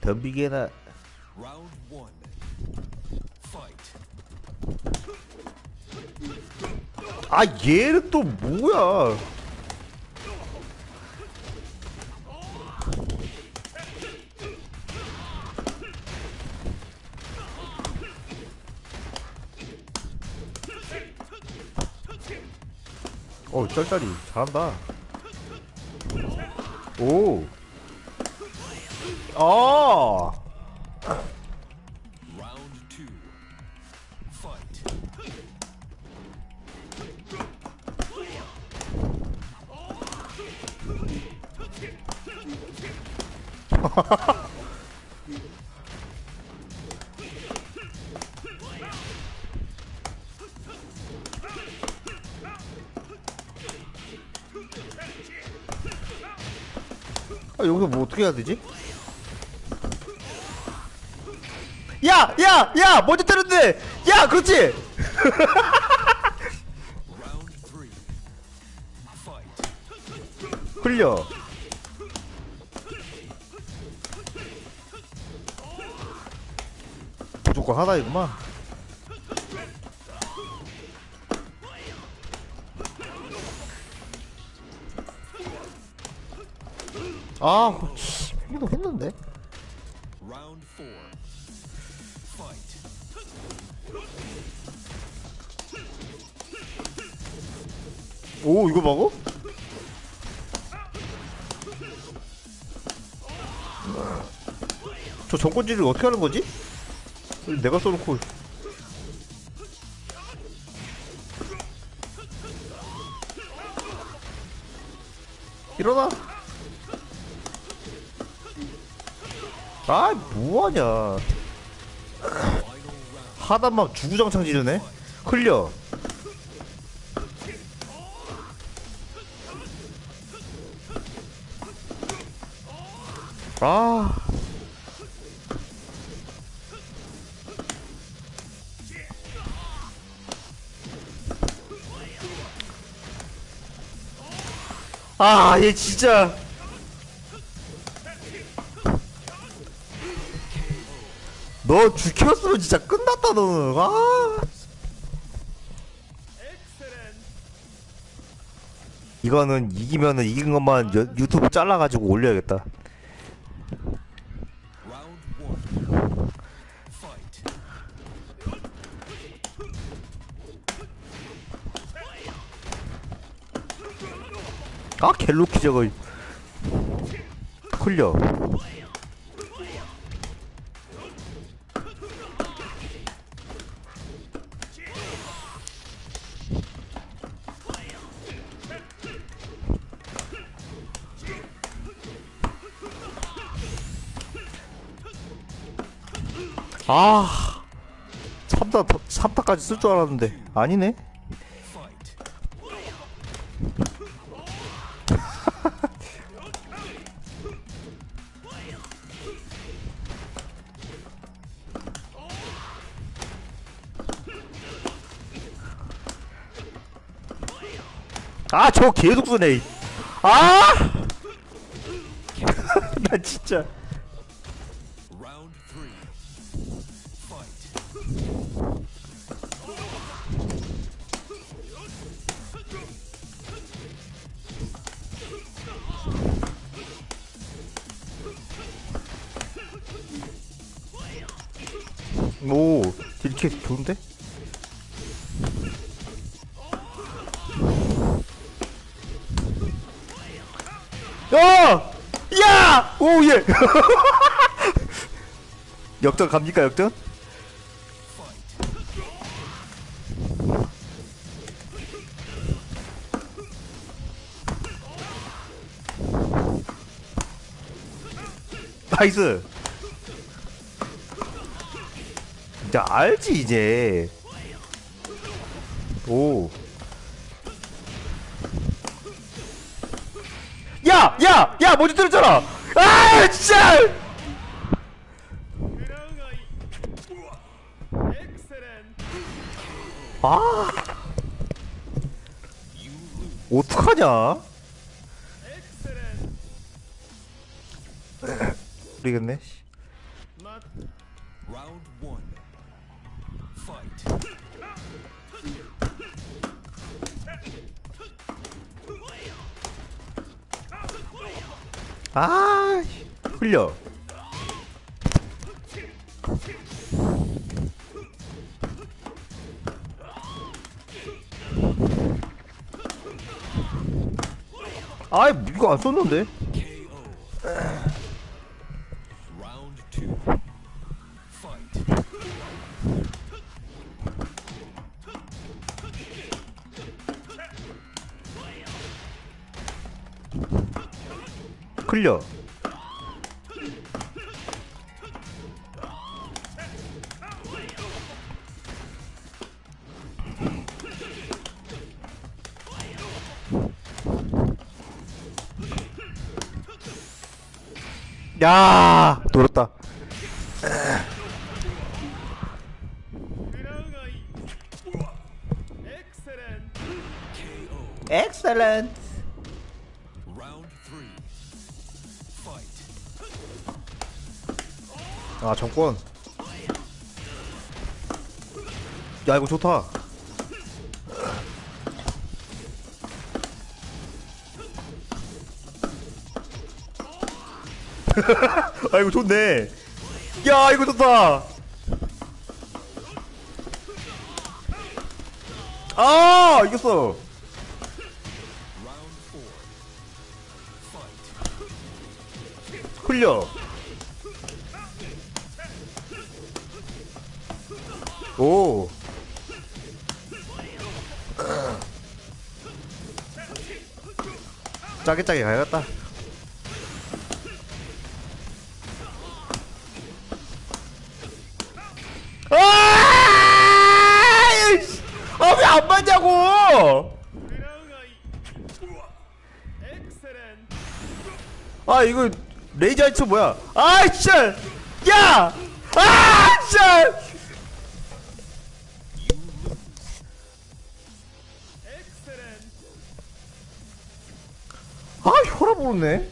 덤비게나. 아 얘는 또 뭐야? 어 쩔쩔이 잘한다. 오 Fight. 아, 여기서 뭐 어떻게 해야 되지? 야! 야! 야! 먼저 때렸는데! 야! 그렇지! 흘려 무조건 하나이구만 아 이거 했는데 오 이거 먹어? 저 전권지를 어떻게 하는 거지? 내가 써놓고. 일어나. 아 뭐하냐. 하단막 주구장창 지르네. 흘려 아. 아, 얘 진짜. 너 죽였으면 진짜 끝났다, 너는. 아. 이거는 이기면은 이긴 것만 여- 유튜브 잘라가지고 올려야겠다. 아 갤로키 저거. 흘려 아 3타 3타까지 쓸 줄 알았는데. 아니네 아, 저 계속 쓰네. 아! 나 진짜. 오, 이렇게 좋은데? 예! 역전 갑니까, 역전? 나이스! 이제 알지 이제 오 야! 야! 야! 먼저 때렸잖아! 아! 진짜! 아! 어떡하냐? 모르겠네 아 흘려. 아이 이거 안 썼는데 흘려 야 돌았다. KO. 엑셀런트 아 정권. 야 이거 좋다. 아 이거 좋네. 야 이거 좋다. 아 이겼어. 흘려 오. 짜게 짜게 가야겠다. 아왜 안 맞냐고! 아 이거 레이저 하이츠 뭐야? 아 진짜! 야! 아 진짜 아 혈압 오르네